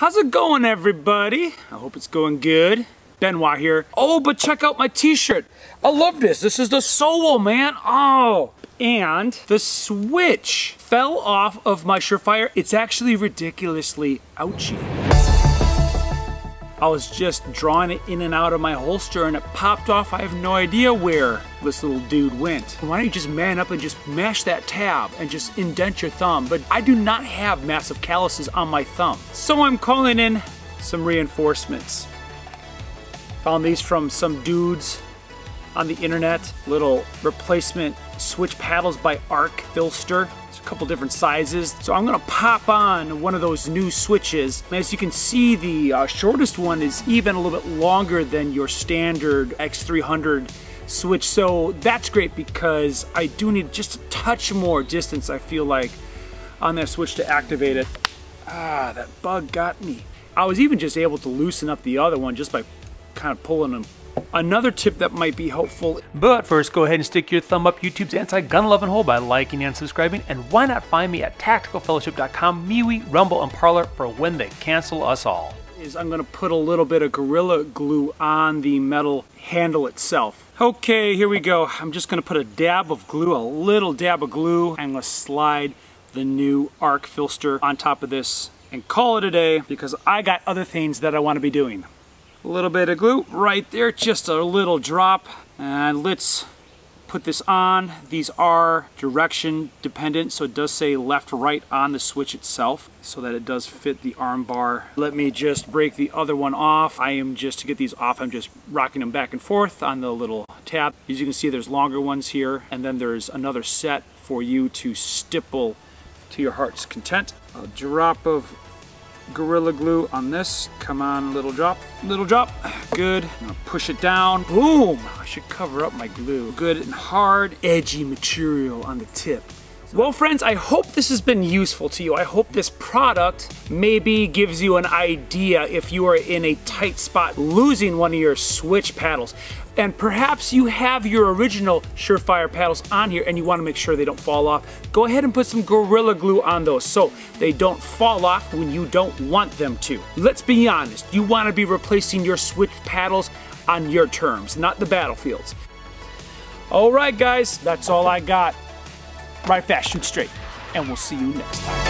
How's it going, everybody? I hope it's going good. Benwa here. Oh, but check out my t-shirt. I love this. This is the Solo, man. Oh. And the switch fell off of my Surefire. It's actually ridiculously ouchy. I was just drawing it in and out of my holster and it popped off. I have no idea where this little dude went. Why don't you just man up and just mash that tab and just indent your thumb? But I do not have massive calluses on my thumb. So I'm calling in some reinforcements. Found these from some dudes on the internet. Little replacement switch paddles by ARC Phlster a couple different sizes. So I'm gonna pop on one of those new switches. As you can see, the uh, shortest one is even a little bit longer than your standard X300 switch. So that's great because I do need just a touch more distance, I feel like, on that switch to activate it. Ah, that bug got me. I was even just able to loosen up the other one just by kind of pulling them Another tip that might be helpful. But first, go ahead and stick your thumb up YouTube's anti-gun loving hole by liking and subscribing. And why not find me at tacticalfellowship.com, MeWe, Rumble, and Parler for when they cancel us all. Is I'm gonna put a little bit of Gorilla Glue on the metal handle itself. Okay, here we go. I'm just gonna put a dab of glue, a little dab of glue. I'm gonna slide the new ARC Phlster on top of this and call it a day because I got other things that I wanna be doing. A little bit of glue right there, just a little drop. And let's put this on. These are direction dependent, so it does say left right on the switch itself so that it does fit the arm bar. Let me just break the other one off. I am just, to get these off, I'm just rocking them back and forth on the little tab. As you can see, there's longer ones here, and then there's another set for you to stipple to your heart's content. A drop of Gorilla Glue on this. Come on, little drop, little drop. Good. push it down. Boom! I should cover up my glue. Good and hard, edgy material on the tip. Well friends, I hope this has been useful to you. I hope this product maybe gives you an idea if you are in a tight spot losing one of your switch paddles. And perhaps you have your original Surefire paddles on here and you wanna make sure they don't fall off. Go ahead and put some Gorilla Glue on those so they don't fall off when you don't want them to. Let's be honest, you wanna be replacing your switch paddles on your terms, not the battlefield's. All right, guys, that's all I got. Ride fast, shoot straight, and we'll see you next time.